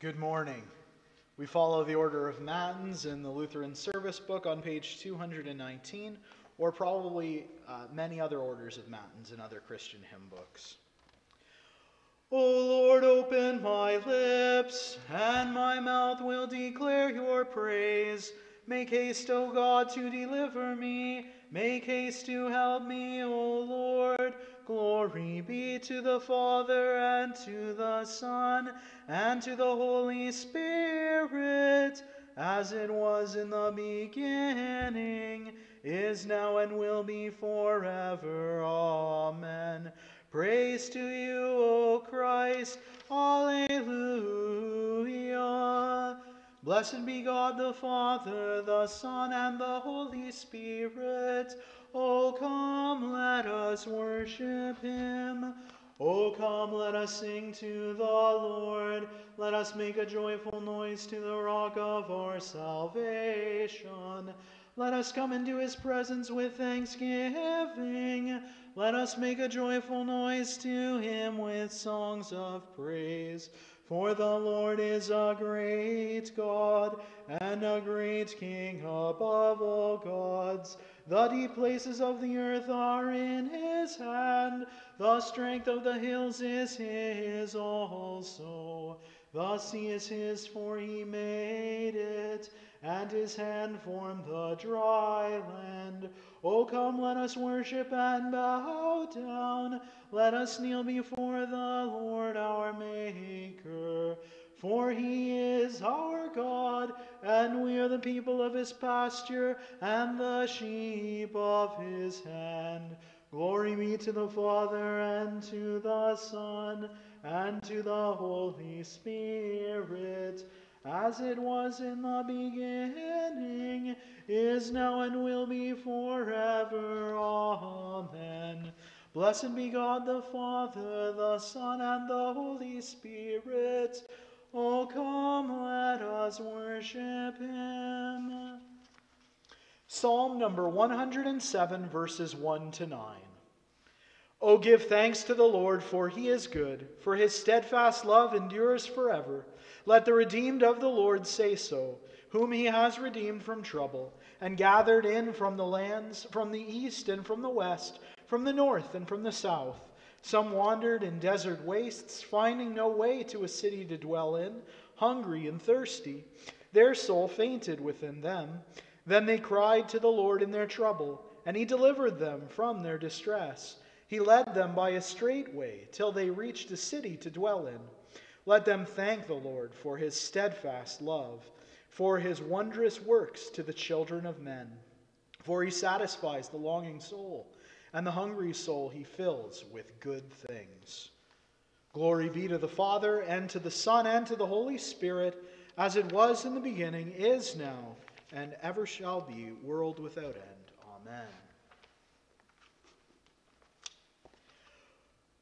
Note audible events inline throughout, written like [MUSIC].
Good morning. We follow the order of Matins in the Lutheran Service Book on page 219, or probably uh, many other orders of Matins in other Christian hymn books. O Lord, open my lips, and my mouth will declare your praise. Make haste, O God, to deliver me. Make haste to help me, O Lord. Glory be to the Father, and to the Son, and to the Holy Spirit, as it was in the beginning, is now, and will be forever. Amen. Praise to you, O Christ. Alleluia. Blessed be God the Father, the Son, and the Holy Spirit. O come, let us worship him. O come, let us sing to the Lord. Let us make a joyful noise to the rock of our salvation. Let us come into his presence with thanksgiving. Let us make a joyful noise to him with songs of praise. For the Lord is a great God and a great King above all gods. The deep places of the earth are in his hand. The strength of the hills is his also. The sea is his, for he made it, and his hand formed the dry land. O come, let us worship and bow down. Let us kneel before the Lord our Maker. For he is our God, and we are the people of his pasture, and the sheep of his hand. Glory be to the Father, and to the Son, and to the Holy Spirit, as it was in the beginning, is now, and will be forever. Amen. Blessed be God the Father, the Son, and the Holy Spirit. Oh, come, let us worship him. Psalm number 107, verses 1 to 9. Oh, give thanks to the Lord, for he is good, for his steadfast love endures forever. Let the redeemed of the Lord say so, whom he has redeemed from trouble, and gathered in from the lands, from the east and from the west, from the north and from the south. Some wandered in desert wastes, finding no way to a city to dwell in, hungry and thirsty. Their soul fainted within them. Then they cried to the Lord in their trouble, and he delivered them from their distress. He led them by a straight way till they reached a city to dwell in. Let them thank the Lord for his steadfast love, for his wondrous works to the children of men. For he satisfies the longing soul and the hungry soul he fills with good things. Glory be to the Father, and to the Son, and to the Holy Spirit, as it was in the beginning, is now, and ever shall be, world without end. Amen.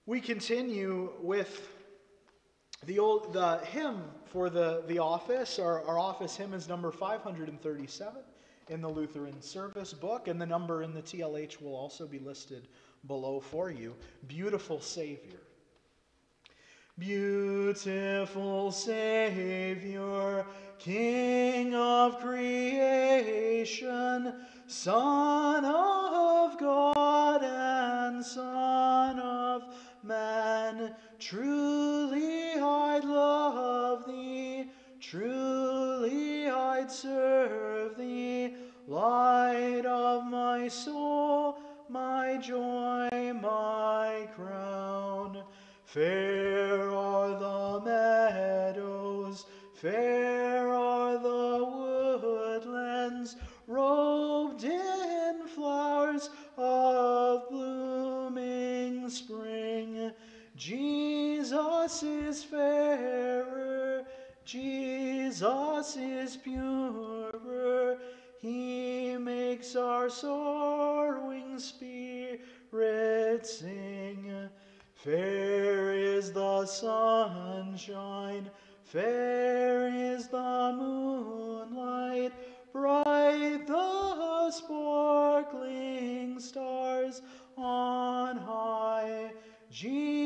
We continue with the old the hymn for the, the office. Our, our office hymn is number 537 in the Lutheran Service Book, and the number in the TLH will also be listed below for you. Beautiful Savior. Beautiful Savior, King of creation, Son of God and Son of man, truly I'd love thee, truly I'd serve thee. Light of my soul, my joy, my crown. Fair are the meadows, fair are the woodlands, robed Jesus is fairer, Jesus is purer. He makes our sorrowing spirit sing. Fair is the sunshine, fair is the moonlight, bright the sparkling stars on high. Jesus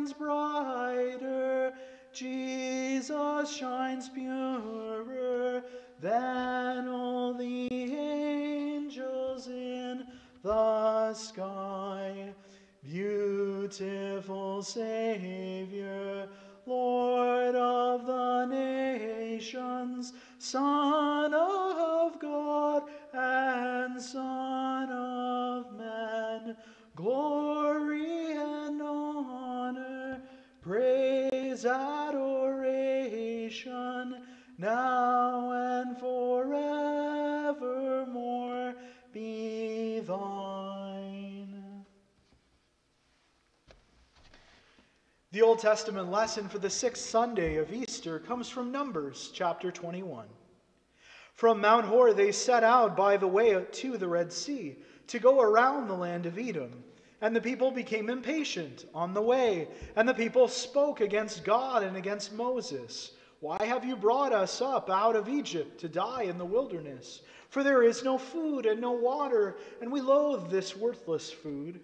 shines brighter, Jesus shines purer than all the angels in the sky. Beautiful Savior, Lord of the nations, Son of God and Son of man, glory praise, adoration, now and forevermore be thine. The Old Testament lesson for the sixth Sunday of Easter comes from Numbers chapter 21. From Mount Hor they set out by the way to the Red Sea to go around the land of Edom. And the people became impatient on the way, and the people spoke against God and against Moses. Why have you brought us up out of Egypt to die in the wilderness? For there is no food and no water, and we loathe this worthless food.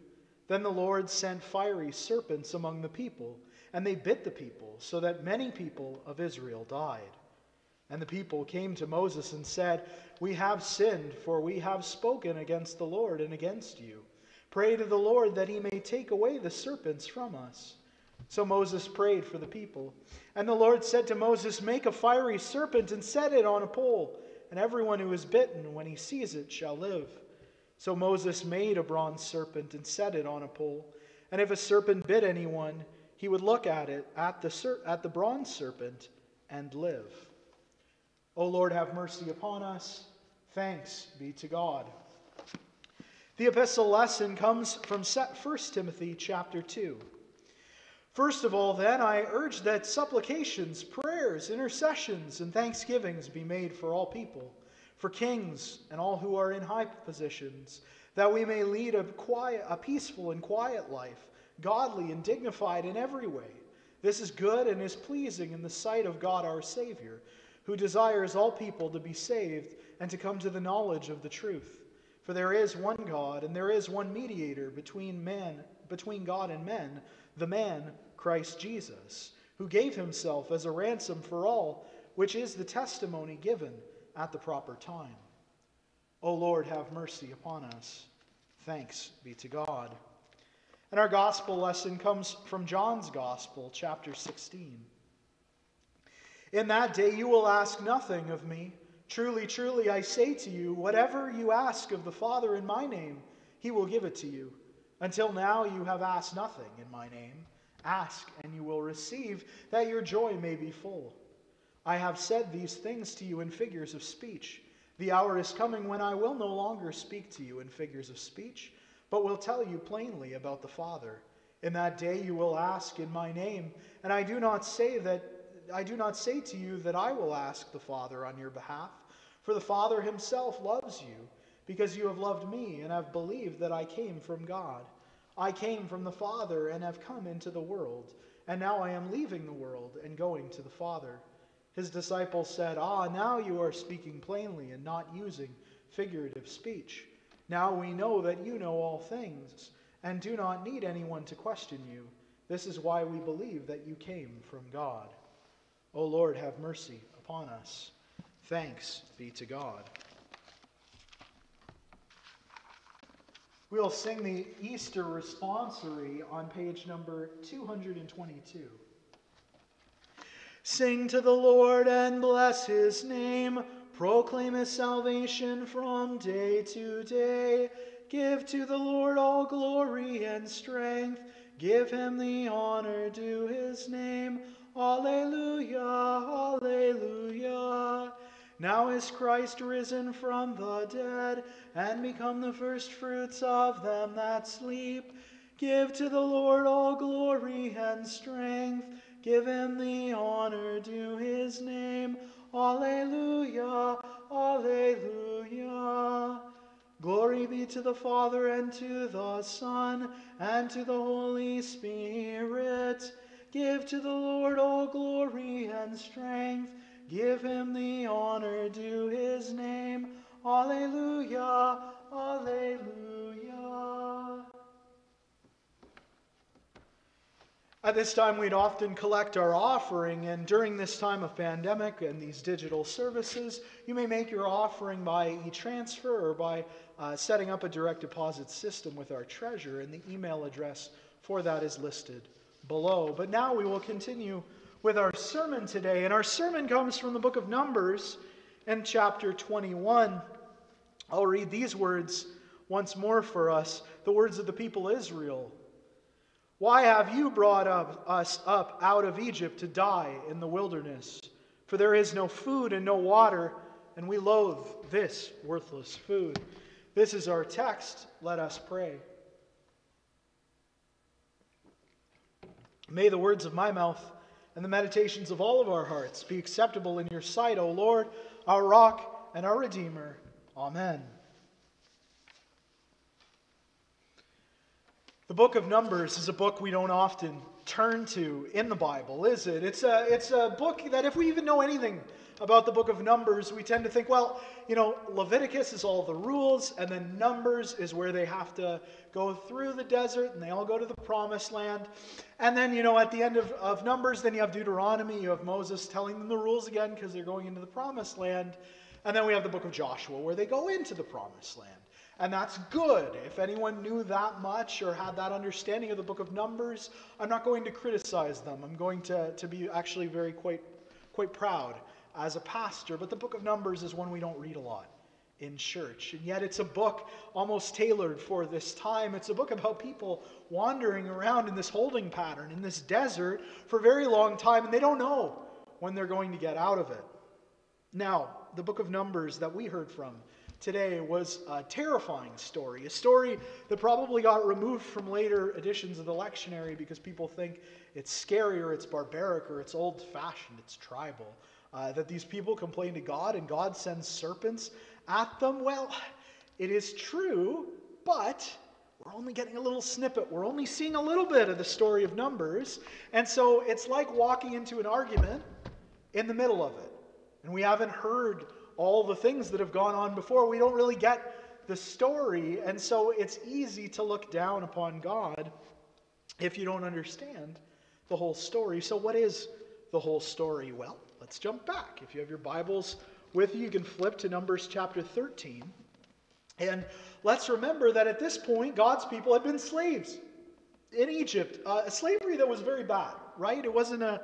Then the Lord sent fiery serpents among the people, and they bit the people, so that many people of Israel died. And the people came to Moses and said, We have sinned, for we have spoken against the Lord and against you. Pray to the Lord that he may take away the serpents from us. So Moses prayed for the people. And the Lord said to Moses, Make a fiery serpent and set it on a pole, and everyone who is bitten, when he sees it, shall live. So Moses made a bronze serpent and set it on a pole. And if a serpent bit anyone, he would look at it, at the, ser- at the bronze serpent, and live. O Lord, have mercy upon us. Thanks be to God. The epistle lesson comes from 1 Timothy chapter 2. First of all, then, I urge that supplications, prayers, intercessions, and thanksgivings be made for all people, for kings and all who are in high positions, that we may lead a, quiet, a peaceful and quiet life, godly and dignified in every way. This is good and is pleasing in the sight of God our Savior, who desires all people to be saved and to come to the knowledge of the truth. For there is one God, and there is one mediator between men, between God and men, the man Christ Jesus, who gave himself as a ransom for all, which is the testimony given at the proper time. O Lord, have mercy upon us. Thanks be to God. And our gospel lesson comes from John's Gospel, chapter 16. In that day you will ask nothing of me. Truly, truly, I say to you, whatever you ask of the Father in my name, he will give it to you. Until now, you have asked nothing in my name. Ask, and you will receive, that your joy may be full. I have said these things to you in figures of speech. The hour is coming when I will no longer speak to you in figures of speech, but will tell you plainly about the Father. In that day you will ask in my name, and I do not say that I do not say to you that I will ask the Father on your behalf, for the Father himself loves you, because you have loved me and have believed that I came from God. I came from the Father and have come into the world, and now I am leaving the world and going to the Father. His disciples said, Ah, now you are speaking plainly and not using figurative speech. Now we know that you know all things, and do not need anyone to question you. This is why we believe that you came from God. O Lord, have mercy upon us. Thanks be to God. We'll sing the Easter responsory on page number 222. Sing to the Lord and bless his name. Proclaim his salvation from day to day. Give to the Lord all glory and strength. Give him the honor due his name. Alleluia, Alleluia. Now is Christ risen from the dead and become the firstfruits of them that sleep. Give to the Lord all glory and strength. Give him the honor due his name. Alleluia, Alleluia. Glory be to the Father and to the Son and to the Holy Spirit Give to the Lord all glory and strength. Give him the honor due his name. Alleluia, Alleluia. At this time, we'd often collect our offering, and during this time of pandemic and these digital services, you may make your offering by e transfer or by uh, setting up a direct deposit system with our treasurer, and the email address for that is listed below. But now we will continue with our sermon today, and our sermon comes from the book of Numbers and chapter 21. I'll read these words once more for us the words of the people Israel. Why have you brought up, us up out of Egypt to die in the wilderness? For there is no food and no water, and we loathe this worthless food. This is our text. Let us pray. May the words of my mouth and the meditations of all of our hearts be acceptable in your sight, O Lord, our rock and our Redeemer. Amen. The book of Numbers is a book we don't often turn to in the Bible, is it? It's a, it's a book that, if we even know anything about the book of Numbers, we tend to think, well, you know, Leviticus is all the rules, and then Numbers is where they have to go through the desert and they all go to the promised land. And then, you know, at the end of, of Numbers, then you have Deuteronomy, you have Moses telling them the rules again because they're going into the promised land. And then we have the book of Joshua where they go into the promised land. And that's good. If anyone knew that much or had that understanding of the book of Numbers, I'm not going to criticize them. I'm going to, to be actually very quite, quite proud as a pastor. But the book of Numbers is one we don't read a lot in church. And yet it's a book almost tailored for this time. It's a book about people wandering around in this holding pattern, in this desert for a very long time, and they don't know when they're going to get out of it. Now, the book of Numbers that we heard from today was a terrifying story, a story that probably got removed from later editions of the lectionary because people think it's scary or it's barbaric or it's old fashioned, it's tribal. Uh, that these people complain to God and God sends serpents at them. Well, it is true, but we're only getting a little snippet. We're only seeing a little bit of the story of Numbers. And so it's like walking into an argument in the middle of it. And we haven't heard all the things that have gone on before. We don't really get the story, and so it's easy to look down upon God if you don't understand the whole story. So, what is the whole story? Well, let's jump back. If you have your Bibles with you, you can flip to Numbers chapter 13. And let's remember that at this point, God's people had been slaves in Egypt, uh, a slavery that was very bad, right? It wasn't a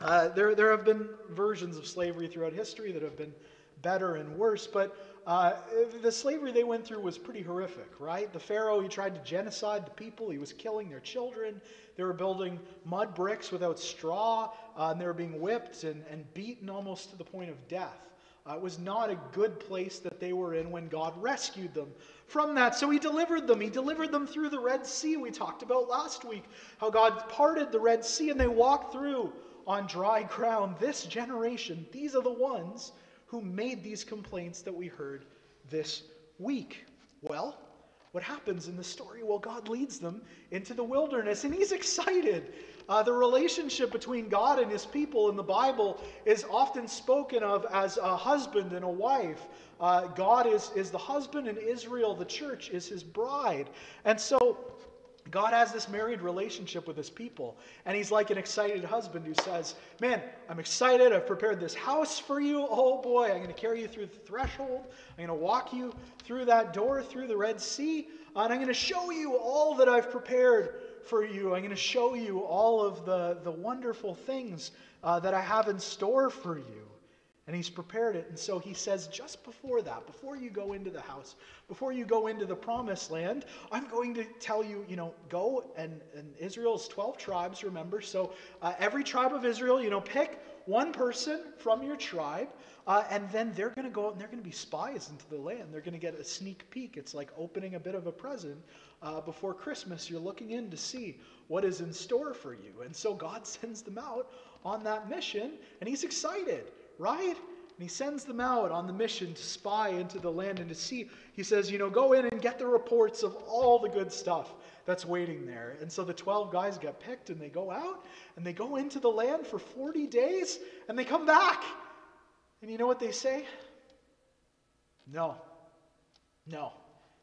uh, there, there have been versions of slavery throughout history that have been better and worse, but uh, the slavery they went through was pretty horrific, right? The Pharaoh, he tried to genocide the people. He was killing their children. They were building mud bricks without straw, uh, and they were being whipped and, and beaten almost to the point of death. Uh, it was not a good place that they were in when God rescued them from that. So He delivered them. He delivered them through the Red Sea. We talked about last week how God parted the Red Sea and they walked through on dry ground. This generation, these are the ones who made these complaints that we heard this week. Well, what happens in the story? Well, God leads them into the wilderness, and He's excited. Uh, the relationship between God and His people in the Bible is often spoken of as a husband and a wife. Uh, God is, is the husband, and Israel, the church, is His bride. And so God has this married relationship with his people. And he's like an excited husband who says, Man, I'm excited. I've prepared this house for you. Oh boy, I'm going to carry you through the threshold. I'm going to walk you through that door, through the Red Sea. And I'm going to show you all that I've prepared for you. I'm going to show you all of the, the wonderful things uh, that I have in store for you. And he's prepared it. And so he says, just before that, before you go into the house, before you go into the promised land, I'm going to tell you, you know, go and, and Israel's 12 tribes, remember. So uh, every tribe of Israel, you know, pick one person from your tribe, uh, and then they're going to go out and they're going to be spies into the land. They're going to get a sneak peek. It's like opening a bit of a present uh, before Christmas. You're looking in to see what is in store for you. And so God [LAUGHS] sends them out on that mission, and he's excited right? And he sends them out on the mission to spy into the land and to see. He says, you know, go in and get the reports of all the good stuff that's waiting there. And so the 12 guys get picked and they go out and they go into the land for 40 days and they come back. And you know what they say? No. No.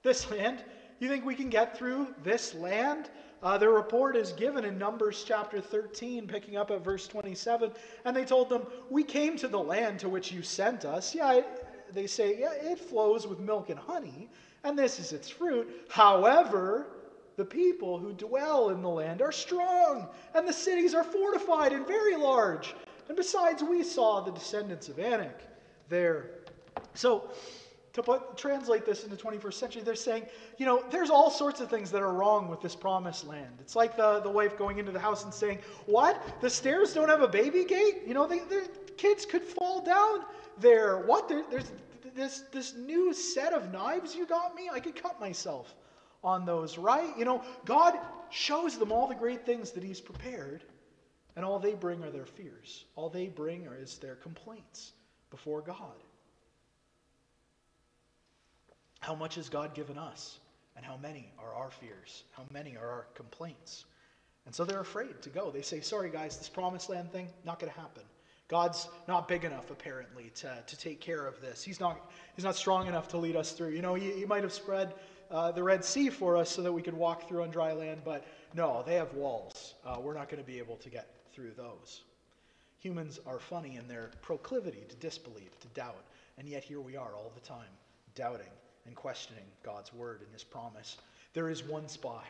This land, you think we can get through this land Uh, their report is given in Numbers chapter 13, picking up at verse 27. And they told them, We came to the land to which you sent us. Yeah, it, they say, Yeah, it flows with milk and honey, and this is its fruit. However, the people who dwell in the land are strong, and the cities are fortified and very large. And besides, we saw the descendants of Anak there. So, to put, translate this into 21st century, they're saying, you know, there's all sorts of things that are wrong with this promised land. It's like the, the wife going into the house and saying, what? The stairs don't have a baby gate? You know, they, kids could fall down there. What? There, there's this, this new set of knives you got me? I could cut myself on those, right? You know, God shows them all the great things that He's prepared, and all they bring are their fears. All they bring are is their complaints before God. How much has God given us? And how many are our fears? How many are our complaints? And so they're afraid to go. They say, sorry, guys, this promised land thing, not going to happen. God's not big enough, apparently, to, to take care of this. He's not, he's not strong enough to lead us through. You know, he, he might have spread uh, the Red Sea for us so that we could walk through on dry land, but no, they have walls. Uh, we're not going to be able to get through those. Humans are funny in their proclivity to disbelieve, to doubt, and yet here we are all the time, doubting and questioning God's word and his promise. There is one spy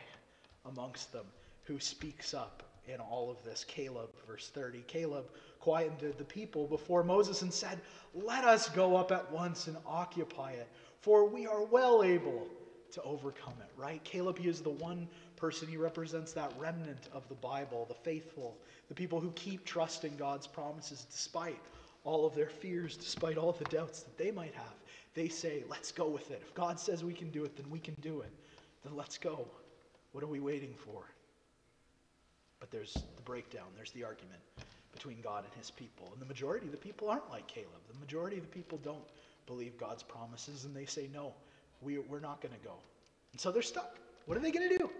amongst them who speaks up in all of this. Caleb, verse 30. Caleb quieted the people before Moses and said, Let us go up at once and occupy it, for we are well able to overcome it, right? Caleb, he is the one person, he represents that remnant of the Bible, the faithful, the people who keep trusting God's promises despite all of their fears, despite all the doubts that they might have. They say, let's go with it. If God says we can do it, then we can do it. Then let's go. What are we waiting for? But there's the breakdown, there's the argument between God and his people. And the majority of the people aren't like Caleb. The majority of the people don't believe God's promises, and they say, no, we, we're not going to go. And so they're stuck. What are they going to do?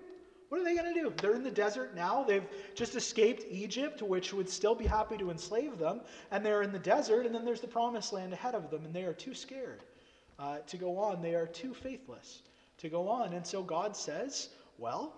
What are they going to do? They're in the desert now. They've just escaped Egypt, which would still be happy to enslave them. And they're in the desert, and then there's the promised land ahead of them, and they are too scared uh, to go on. They are too faithless to go on. And so God says, Well,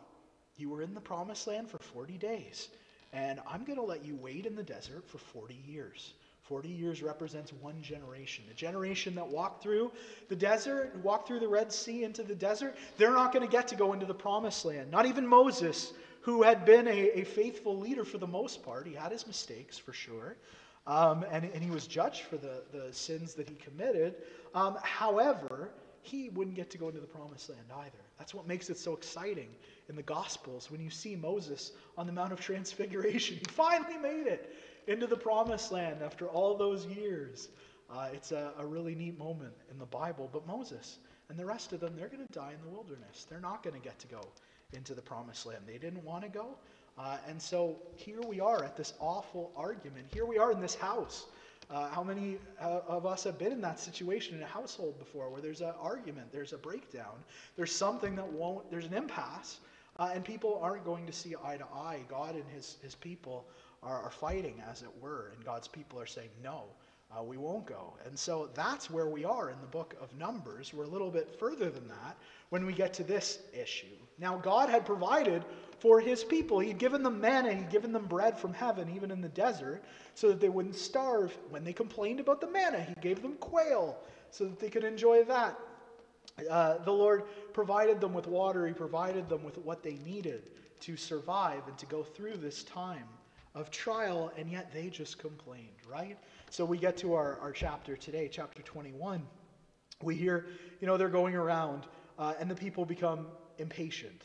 you were in the promised land for 40 days, and I'm going to let you wait in the desert for 40 years. 40 years represents one generation. A generation that walked through the desert, walked through the Red Sea into the desert, they're not going to get to go into the promised land. Not even Moses, who had been a, a faithful leader for the most part. He had his mistakes for sure. Um, and, and he was judged for the, the sins that he committed. Um, however, he wouldn't get to go into the promised land either. That's what makes it so exciting in the Gospels when you see Moses on the Mount of [LAUGHS] Transfiguration. He finally made it into the promised land after all those years. Uh, it's a, a really neat moment in the Bible. But Moses and the rest of them, they're going to die in the wilderness. They're not going to get to go into the promised land. They didn't want to go. Uh, and so here we are at this awful argument. Here we are in this house. Uh, how many uh, of us have been in that situation in a household before where there's an argument, there's a breakdown, there's something that won't, there's an impasse, uh, and people aren't going to see eye to eye. God and his, his people are, are fighting, as it were, and God's people are saying, no, uh, we won't go. And so that's where we are in the book of Numbers. We're a little bit further than that when we get to this issue. Now, God had provided for his people. He'd given them manna, he'd given them bread from heaven, even in the desert, so that they wouldn't starve. When they complained about the manna, he gave them quail so that they could enjoy that. Uh, the Lord provided them with water, he provided them with what they needed to survive and to go through this time of trial, and yet they just complained, right? So we get to our, our chapter today, chapter 21. We hear, you know, they're going around, uh, and the people become impatient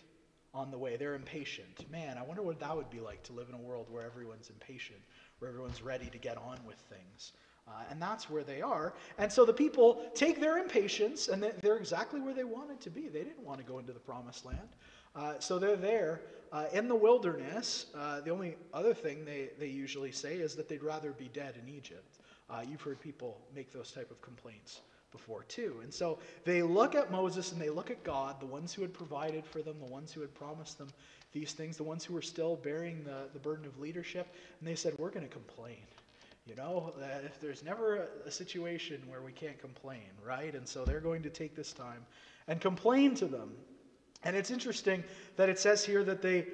on the way. They're impatient. Man, I wonder what that would be like to live in a world where everyone's impatient, where everyone's ready to get on with things. Uh, and that's where they are. And so the people take their impatience, and they're exactly where they wanted to be. They didn't want to go into the promised land. Uh, so they're there uh, in the wilderness. Uh, the only other thing they, they usually say is that they'd rather be dead in Egypt. Uh, you've heard people make those type of complaints before too. And so they look at Moses and they look at God, the ones who had provided for them, the ones who had promised them these things, the ones who were still bearing the, the burden of leadership, and they said, We're going to complain. You know, if there's never a, a situation where we can't complain, right? And so they're going to take this time and complain to them. And it's interesting that it says here that they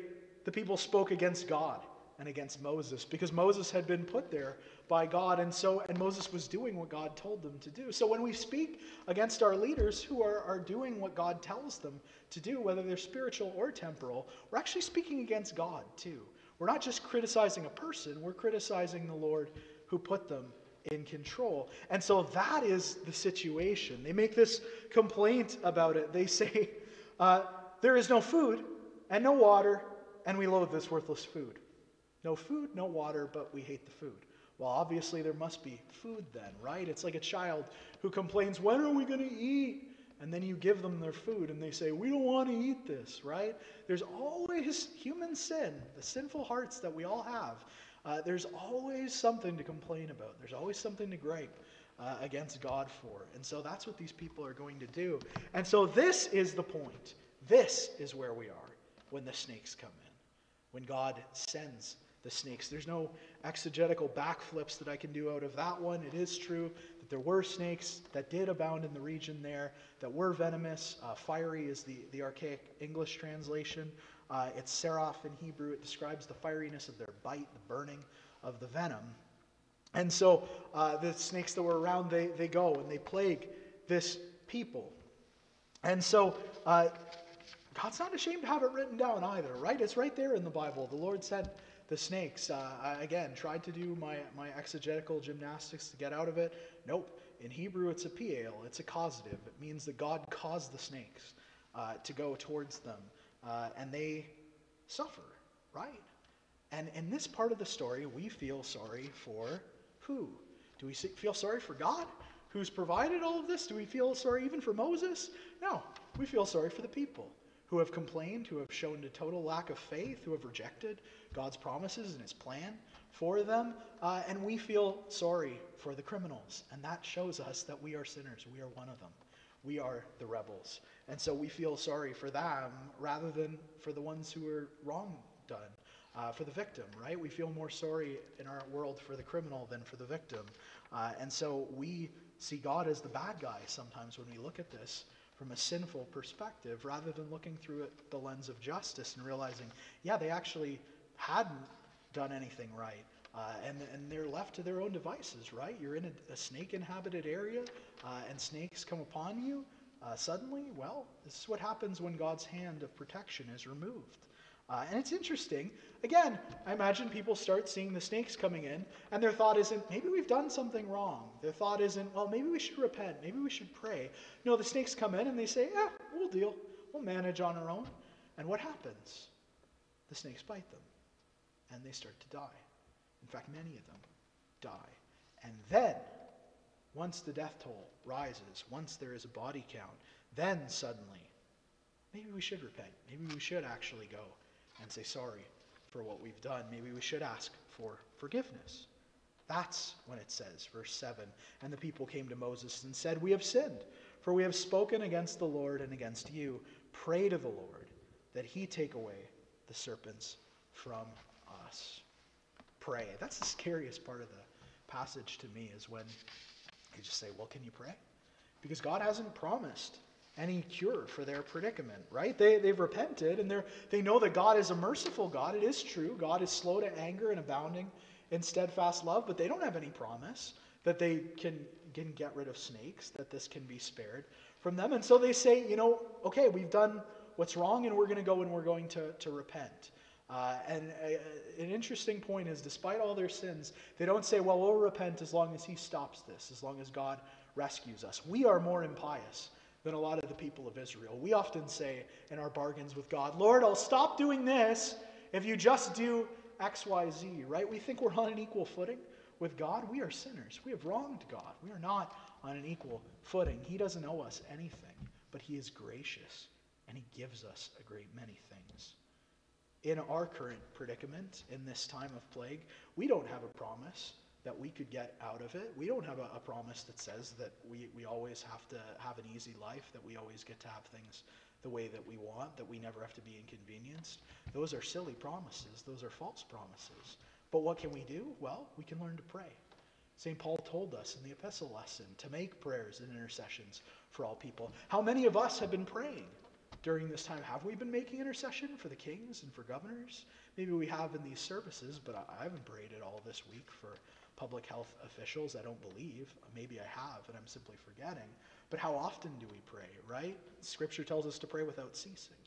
the people spoke against God and against Moses because Moses had been put there by God and so and Moses was doing what God told them to do. So when we speak against our leaders who are, are doing what God tells them to do, whether they're spiritual or temporal, we're actually speaking against God too. We're not just criticizing a person, we're criticizing the Lord who put them in control. And so that is the situation. They make this complaint about it. They [LAUGHS] say, uh, There is no food and no water, and we loathe this worthless food. No food, no water, but we hate the food. Well, obviously, there must be food then, right? It's like a child who complains, When are we going to eat? And then you give them their food and they say, We don't want to eat this, right? There's always human sin, the sinful hearts that we all have. Uh, there's always something to complain about, there's always something to gripe. Uh, against God for. And so that's what these people are going to do. And so this is the point. This is where we are when the snakes come in, when God sends the snakes. There's no exegetical backflips that I can do out of that one. It is true that there were snakes that did abound in the region there that were venomous. Uh, fiery is the, the archaic English translation. Uh, it's seraph in Hebrew. It describes the fieriness of their bite, the burning of the venom. And so uh, the snakes that were around, they, they go and they plague this people. And so uh, God's not ashamed to have it written down either, right? It's right there in the Bible. The Lord said, the snakes. Uh, I, again, tried to do my, my exegetical gymnastics to get out of it. Nope. In Hebrew, it's a piel, it's a causative. It means that God caused the snakes uh, to go towards them, uh, and they suffer, right? And in this part of the story, we feel sorry for who? Do we feel sorry for God, who's provided all of this? Do we feel sorry even for Moses? No, we feel sorry for the people who have complained, who have shown a total lack of faith, who have rejected God's promises and his plan for them. Uh, and we feel sorry for the criminals. And that shows us that we are sinners. We are one of them. We are the rebels. And so we feel sorry for them rather than for the ones who are wrong done. Uh, for the victim, right? We feel more sorry in our world for the criminal than for the victim. Uh, and so we see God as the bad guy sometimes when we look at this from a sinful perspective rather than looking through it the lens of justice and realizing, yeah, they actually hadn't done anything right. Uh, and, and they're left to their own devices, right? You're in a, a snake inhabited area uh, and snakes come upon you uh, suddenly. Well, this is what happens when God's hand of protection is removed. Uh, and it's interesting. Again, I imagine people start seeing the snakes coming in, and their thought isn't, maybe we've done something wrong. Their thought isn't, well, maybe we should repent. Maybe we should pray. No, the snakes come in and they say, yeah, we'll deal. We'll manage on our own. And what happens? The snakes bite them, and they start to die. In fact, many of them die. And then, once the death toll rises, once there is a body count, then suddenly, maybe we should repent. Maybe we should actually go and say sorry for what we've done. Maybe we should ask for forgiveness. That's when it says, verse 7 And the people came to Moses and said, We have sinned, for we have spoken against the Lord and against you. Pray to the Lord that he take away the serpents from us. Pray. That's the scariest part of the passage to me, is when you just say, Well, can you pray? Because God hasn't promised any cure for their predicament, right? They, they've repented and they're, they know that God is a merciful God. It is true. God is slow to anger and abounding in steadfast love, but they don't have any promise that they can, can get rid of snakes, that this can be spared from them. And so they say, you know, okay, we've done what's wrong and we're going to go and we're going to, to repent. Uh, and a, an interesting point is, despite all their sins, they don't say, well, we'll repent as long as He stops this, as long as God rescues us. We are more impious than a lot of the people of Israel. We often say in our bargains with God, Lord, I'll stop doing this if you just do X, Y, Z, right? We think we're on an equal footing with God. We are sinners. We have wronged God. We are not on an equal footing. He doesn't owe us anything, but He is gracious and He gives us a great many things. In our current predicament, in this time of plague, we don't have a promise that we could get out of it. We don't have a, a, promise that says that we, we always have to have an easy life, that we always get to have things the way that we want, that we never have to be inconvenienced. Those are silly promises, those are false promises. But what can we do? Well, we can learn to pray. St. Paul told us in the epistle lesson to make prayers and intercessions for all people. How many of us have been praying during this time, have we been making intercession for the kings and for governors? Maybe we have in these services, but I haven't prayed at all this week for public health officials. I don't believe. Maybe I have, and I'm simply forgetting. But how often do we pray, right? Scripture tells us to pray without ceasing.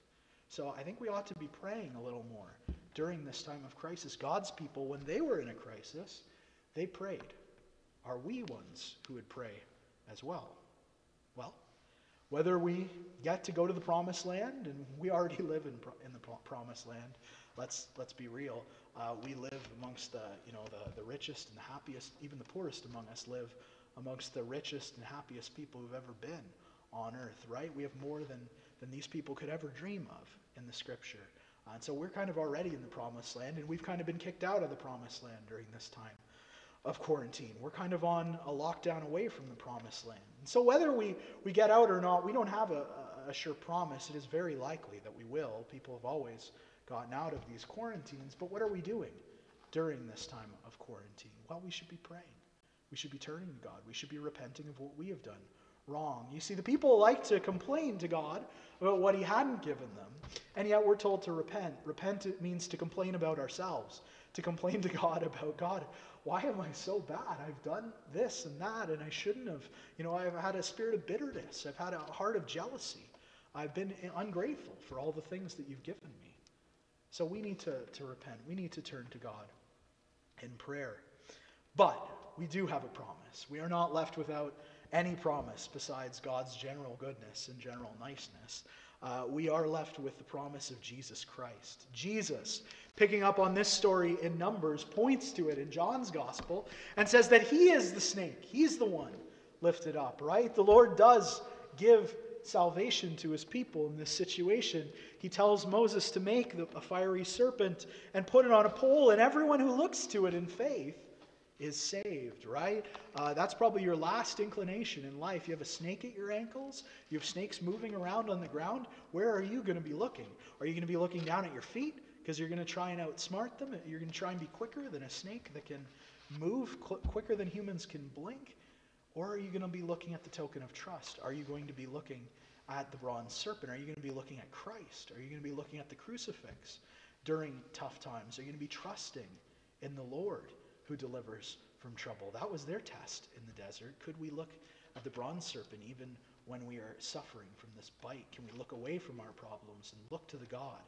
So I think we ought to be praying a little more during this time of crisis. God's people, when they were in a crisis, they prayed. Are we ones who would pray as well? Well, whether we get to go to the promised land, and we already [LAUGHS] live in, in the promised land, let's, let's be real. Uh, we live amongst the, you know, the, the richest and the happiest, even the poorest among us live amongst the richest and happiest people who've ever been on earth, right? We have more than, than these people could ever dream of in the scripture. Uh, and so we're kind of already in the promised land, and we've kind of been kicked out of the promised land during this time of quarantine. We're kind of on a lockdown away from the promised land. And so whether we, we get out or not, we don't have a, a sure promise. It is very likely that we will. People have always gotten out of these quarantines. But what are we doing during this time of quarantine? Well, we should be praying. We should be turning to God. We should be repenting of what we have done wrong. You see, the people like to complain to God about what He hadn't given them, and yet we're told to repent. Repent means to complain about ourselves, to complain to [LAUGHS] God about God. Why am I so bad? I've done this and that, and I shouldn't have. You know, I've had a spirit of bitterness. I've had a heart of jealousy. I've been ungrateful for all the things that you've given me. So we need to, to repent. We need to turn to God in prayer. But we do have a promise. We are not left without any promise besides God's general goodness and general niceness. Uh, we are left with the promise of Jesus Christ. Jesus, picking up on this story in Numbers, points to it in John's gospel and says that he is the snake. He's the one lifted up, right? The Lord does give salvation to his people in this situation. He tells Moses to make a fiery serpent and put it on a pole, and everyone who looks to it in faith is saved, right? Uh, that's probably your last inclination in life. You have a snake at your ankles, you have snakes moving around on the ground. Where are you going to be looking? Are you going to be looking down at your feet because you're going to try and outsmart them? You're going to try and be quicker than a snake that can move qu- quicker than humans can blink? Or are you going to be looking at the token of trust? Are you going to be looking at the bronze serpent? Are you going to be looking at Christ? Are you going to be looking at the crucifix during tough times? Are you going to be trusting in the Lord? who delivers from trouble. That was their test in the desert. Could we look at the bronze serpent even when we are suffering from this bite? Can we look away from our problems and look to the God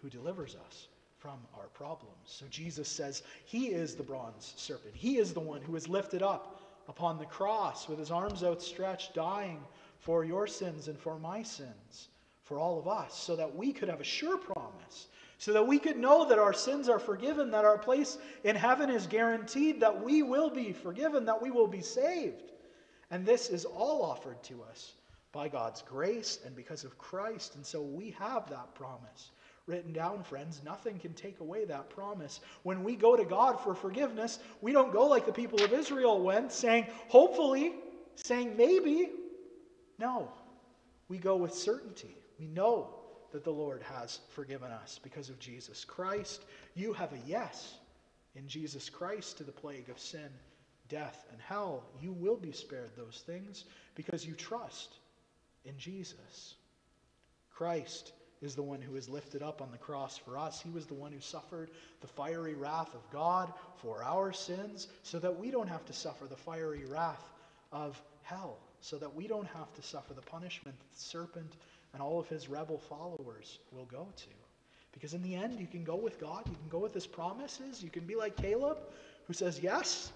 who delivers us from our problems? So Jesus says he is the bronze serpent. He is the one who is lifted up upon the cross with his arms outstretched, dying for your sins and for my sins, for all of us, so that we could have a sure promise so that we could know that our sins are forgiven, that our place in heaven is guaranteed, that we will be forgiven, that we will be saved. And this is all offered to us by God's grace and because of Christ. And so we have that promise written down, friends. Nothing can take away that promise. When we go to God for forgiveness, we don't go like the people of Israel went, saying, hopefully, saying maybe. No, we go with certainty. We know that the Lord has forgiven us because of Jesus Christ. You have a yes in Jesus Christ to the plague of sin, death, and hell. You will be spared those things because you trust in Jesus. Christ is the one who is lifted up on the cross for us. He was the one who suffered the fiery wrath of God for our sins so that we don't have to suffer the fiery wrath of hell, so that we don't have to suffer the punishment that the serpent and all of his rebel followers will go to. Because in the end, you can go with God, you can go with his promises, you can be like Caleb, who says, Yes,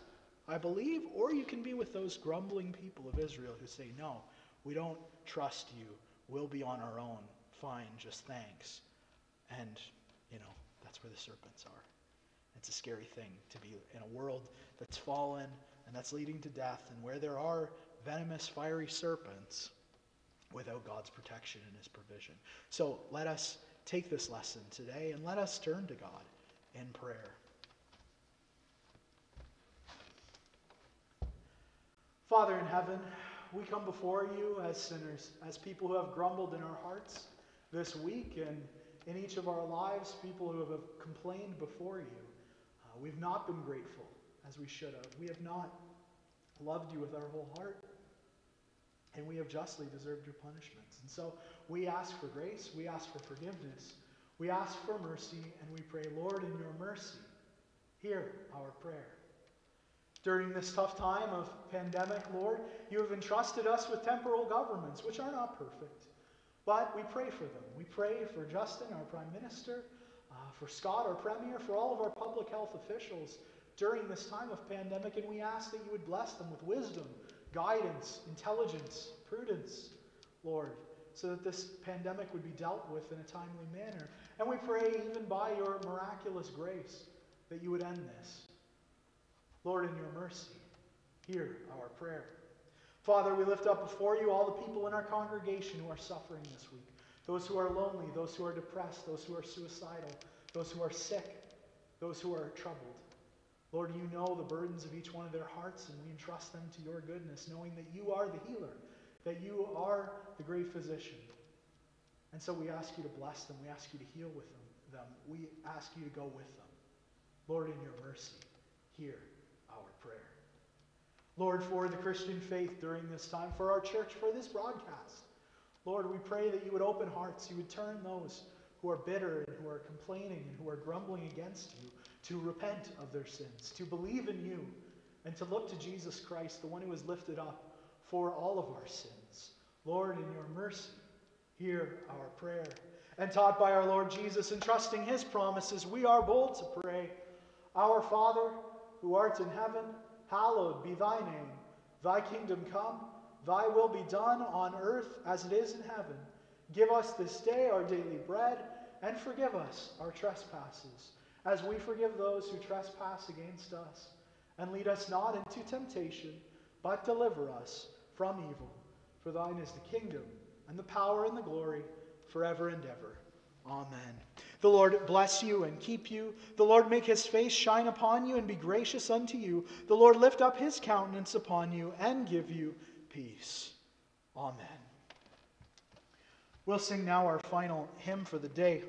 I believe, or you can be with those grumbling people of Israel who say, No, we don't trust you. We'll be on our own. Fine, just thanks. And, you know, that's where the serpents are. It's a scary thing to be in a world that's fallen and that's leading to death, and where there are venomous, fiery serpents without God's protection and his provision. So let us take this lesson today and let us turn to God in prayer. Father in heaven, we come before you as sinners, as people who have grumbled in our hearts this week and in each of our lives, people who have complained before you. Uh, we've not been grateful as we should have. We have not loved you with our whole heart. And we have justly deserved your punishments. And so we ask for grace, we ask for forgiveness, we ask for mercy, and we pray, Lord, in your mercy, hear our prayer. During this tough time of pandemic, Lord, you have entrusted us with temporal governments, which are not perfect, but we pray for them. We pray for Justin, our Prime Minister, uh, for Scott, our Premier, for all of our public health officials during this time of pandemic, and we ask that you would bless them with wisdom, guidance, intelligence, prudence, Lord, so that this pandemic would be dealt with in a timely manner. And we pray, even by your miraculous grace, that you would end this. Lord, in your mercy, hear our prayer. Father, we lift up before you all the people in our congregation who are suffering this week those who are lonely, those who are depressed, those who are suicidal, those who are sick, those who are troubled. Lord, you know the burdens of each one of their hearts, and we entrust them to your goodness, knowing that you are the healer, that you are the great physician. And so we ask you to bless them. We ask you to heal with them. We ask you to go with them. Lord, in your mercy, hear our prayer. Lord, for the Christian faith during this time, for our church, for this broadcast, Lord, we pray that you would open hearts, you would turn those who are bitter and who are complaining and who are grumbling against you to repent of their sins, to believe in you, and to look to Jesus Christ, the one who was lifted up for all of our sins. Lord, in your mercy, hear our prayer. And taught by our Lord Jesus and trusting his promises, we are bold to pray Our Father, who art in heaven, hallowed be thy name. Thy kingdom come, thy will be done on earth as it is in heaven. Give us this day our daily bread, and forgive us our trespasses, as we forgive those who trespass against us. And lead us not into temptation, but deliver us from evil. For thine is the kingdom, and the power, and the glory, forever and ever. Amen. The Lord bless you and keep you. The Lord make his face shine upon you and be gracious unto you. The Lord lift up his countenance upon you and give you peace. Amen. We'll sing now our final hymn for the day.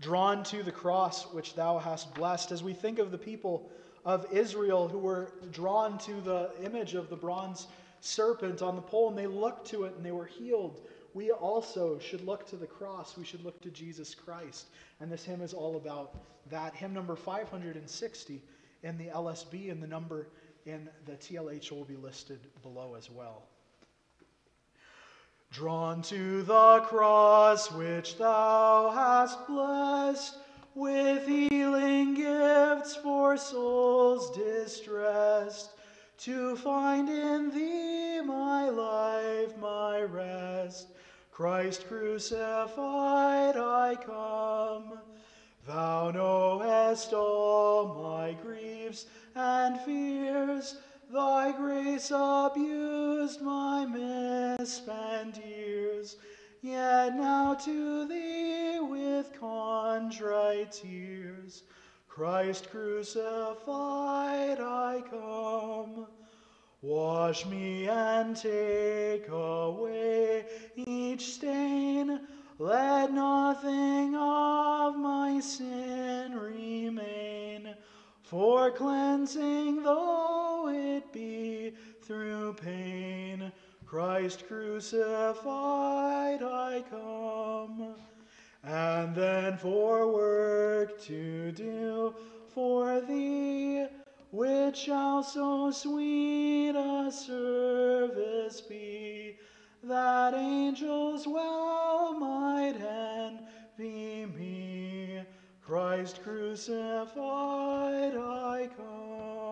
Drawn to the cross which thou hast blessed, as we think of the people of Israel who were drawn to the image of the bronze serpent on the pole and they looked to it and they were healed. We also should look to the cross. We should look to Jesus Christ. And this hymn is all about that. Hymn number 560 in the LSB and the number in the TLH will be listed below as well. Drawn to the cross which thou hast blessed with healing gifts for souls distressed, to find in thee my life, my rest. Christ crucified, I come. Thou knowest all my griefs and fears. Thy grace abused my misspent years. Yet now to thee with contrite tears, Christ crucified, I come. Wash me and take away each stain. Let nothing of my sin remain. For cleansing though it be through pain, Christ crucified I come. And then for work to do for thee, which shall so sweet a service be, that angels well might envy me. Christ crucified I come.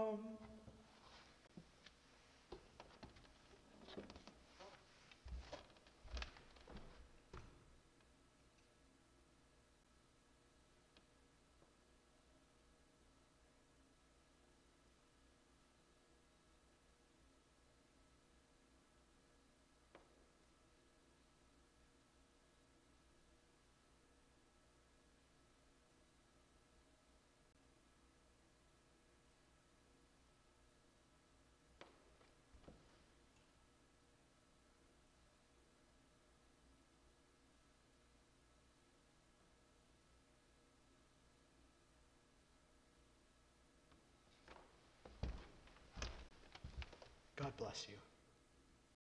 God bless you.